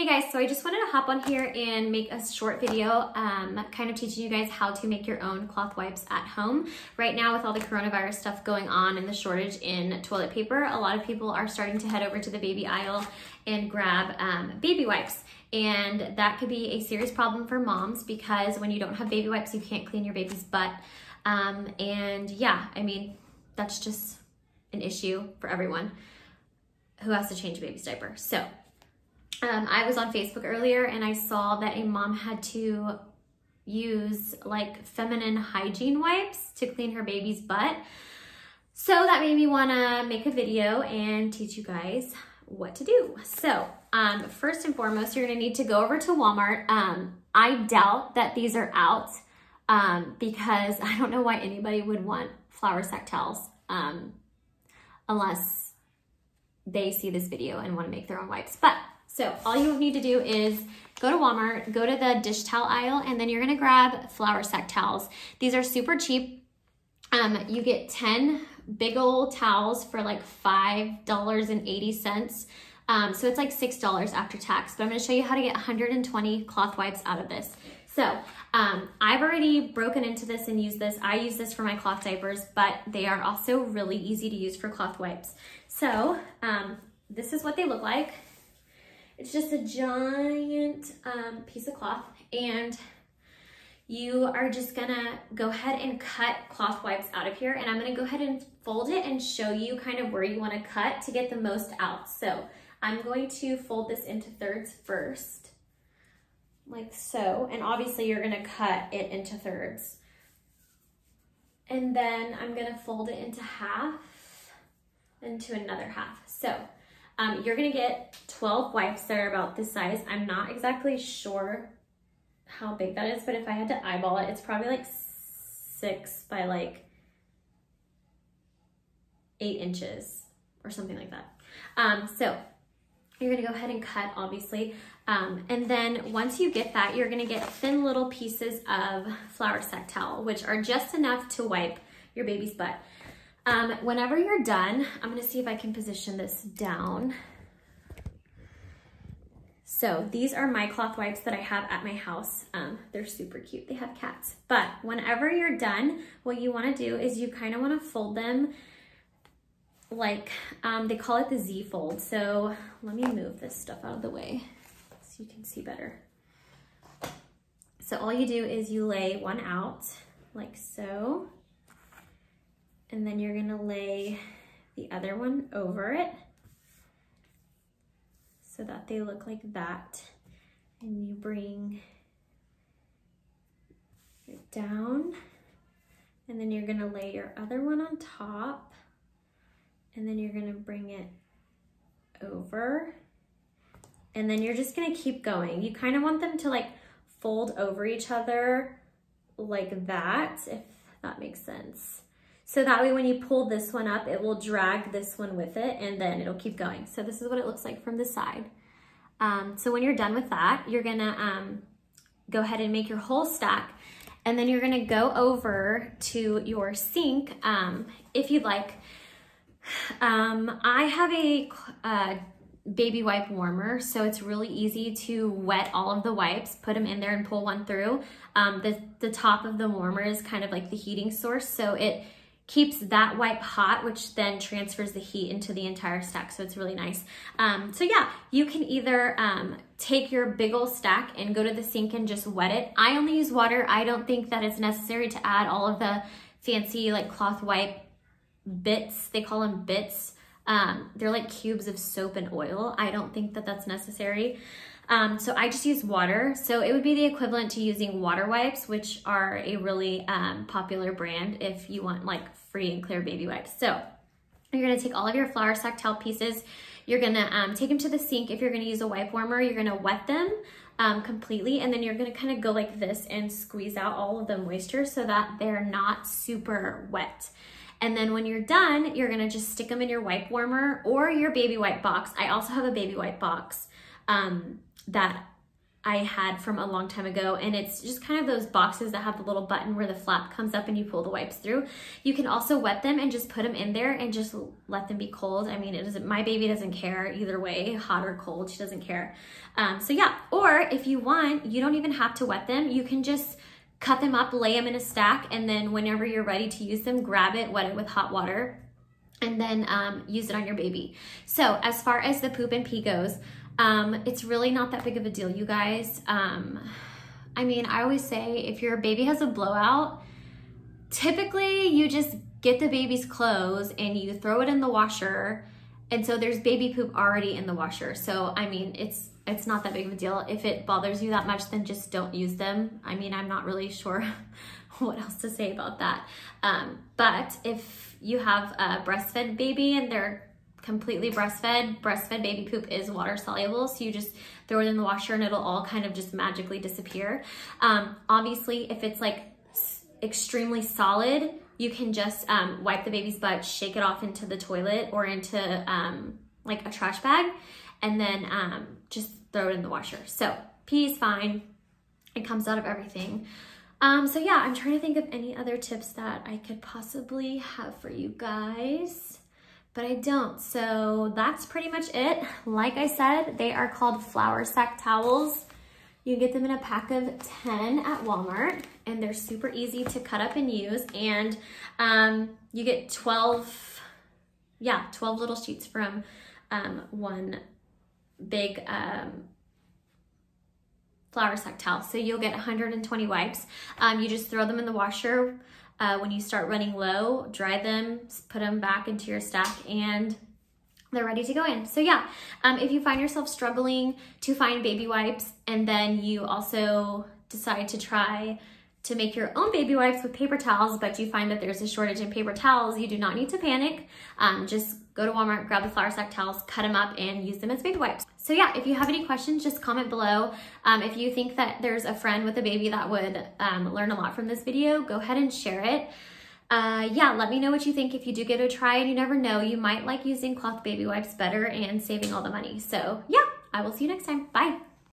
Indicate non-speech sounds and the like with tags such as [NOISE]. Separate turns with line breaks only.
Hey guys, so I just wanted to hop on here and make a short video um, kind of teaching you guys how to make your own cloth wipes at home. Right now with all the coronavirus stuff going on and the shortage in toilet paper, a lot of people are starting to head over to the baby aisle and grab um, baby wipes. And that could be a serious problem for moms because when you don't have baby wipes, you can't clean your baby's butt. Um, and yeah, I mean, that's just an issue for everyone who has to change a baby's diaper. So um, I was on Facebook earlier and I saw that a mom had to use like feminine hygiene wipes to clean her baby's butt. So that made me wanna make a video and teach you guys what to do. So um, first and foremost, you're gonna need to go over to Walmart. Um, I doubt that these are out um, because [LAUGHS] I don't know why anybody would want flour sack towels um, unless they see this video and wanna make their own wipes. But so all you need to do is go to Walmart, go to the dish towel aisle, and then you're gonna grab flour sack towels. These are super cheap. Um, you get 10 big old towels for like $5.80. Um, so it's like $6 after tax, but I'm gonna show you how to get 120 cloth wipes out of this. So um, I've already broken into this and used this. I use this for my cloth diapers, but they are also really easy to use for cloth wipes. So um, this is what they look like. It's just a giant um, piece of cloth and you are just gonna go ahead and cut cloth wipes out of here and I'm gonna go ahead and fold it and show you kind of where you wanna cut to get the most out. So I'm going to fold this into thirds first, like so. And obviously you're gonna cut it into thirds. And then I'm gonna fold it into half, into another half. So um, you're gonna get 12 wipes that are about this size. I'm not exactly sure how big that is, but if I had to eyeball it, it's probably like six by like eight inches or something like that. Um, so you're gonna go ahead and cut, obviously. Um, and then once you get that, you're gonna get thin little pieces of flour sack towel, which are just enough to wipe your baby's butt. Um, whenever you're done, I'm gonna see if I can position this down. So these are my cloth wipes that I have at my house. Um, they're super cute, they have cats. But whenever you're done, what you wanna do is you kinda wanna fold them like, um, they call it the Z fold. So let me move this stuff out of the way so you can see better. So all you do is you lay one out like so and then you're gonna lay the other one over it so that they look like that. And you bring it down and then you're gonna lay your other one on top and then you're gonna bring it over and then you're just gonna keep going. You kind of want them to like fold over each other like that, if that makes sense. So that way when you pull this one up, it will drag this one with it and then it'll keep going. So this is what it looks like from the side. Um, so when you're done with that, you're gonna um, go ahead and make your whole stack and then you're gonna go over to your sink um, if you'd like. Um, I have a uh, baby wipe warmer, so it's really easy to wet all of the wipes, put them in there and pull one through. Um, the, the top of the warmer is kind of like the heating source, so it keeps that wipe hot, which then transfers the heat into the entire stack. So it's really nice. Um, so yeah, you can either um, take your big old stack and go to the sink and just wet it. I only use water. I don't think that it's necessary to add all of the fancy like cloth wipe bits. They call them bits. Um, they're like cubes of soap and oil. I don't think that that's necessary. Um, so I just use water. So it would be the equivalent to using water wipes, which are a really um, popular brand if you want like free and clear baby wipes. So you're gonna take all of your flour sack towel pieces, you're gonna um, take them to the sink. If you're gonna use a wipe warmer, you're gonna wet them um, completely and then you're gonna kind of go like this and squeeze out all of the moisture so that they're not super wet. And then when you're done, you're gonna just stick them in your wipe warmer or your baby wipe box. I also have a baby wipe box um, that I had from a long time ago and it's just kind of those boxes that have the little button where the flap comes up and you pull the wipes through. You can also wet them and just put them in there and just let them be cold. I mean, it doesn't, my baby doesn't care either way, hot or cold, she doesn't care. Um, so yeah, or if you want, you don't even have to wet them. You can just cut them up, lay them in a stack, and then whenever you're ready to use them, grab it, wet it with hot water, and then um, use it on your baby. So as far as the poop and pee goes, um, it's really not that big of a deal, you guys. Um, I mean, I always say if your baby has a blowout, typically you just get the baby's clothes and you throw it in the washer. And so there's baby poop already in the washer. So, I mean, it's it's not that big of a deal. If it bothers you that much, then just don't use them. I mean, I'm not really sure [LAUGHS] what else to say about that. Um, but if you have a breastfed baby and they're completely breastfed. Breastfed baby poop is water soluble, so you just throw it in the washer and it'll all kind of just magically disappear. Um, obviously, if it's like extremely solid, you can just um, wipe the baby's butt, shake it off into the toilet or into um, like a trash bag, and then um, just throw it in the washer. So pee is fine. It comes out of everything. Um, so yeah, I'm trying to think of any other tips that I could possibly have for you guys but I don't. So that's pretty much it. Like I said, they are called flour sack towels. You can get them in a pack of 10 at Walmart and they're super easy to cut up and use. And um, you get 12, yeah, 12 little sheets from um, one big um, flour sack towel. So you'll get 120 wipes. Um, you just throw them in the washer uh, when you start running low, dry them, put them back into your stack and they're ready to go in. So yeah, um, if you find yourself struggling to find baby wipes and then you also decide to try to make your own baby wipes with paper towels, but you find that there's a shortage in paper towels, you do not need to panic. Um, just go to Walmart, grab the flour sack towels, cut them up, and use them as baby wipes. So yeah, if you have any questions, just comment below. Um, if you think that there's a friend with a baby that would um, learn a lot from this video, go ahead and share it. Uh, yeah, let me know what you think if you do give it a try, and you never know, you might like using cloth baby wipes better and saving all the money. So yeah, I will see you next time. Bye.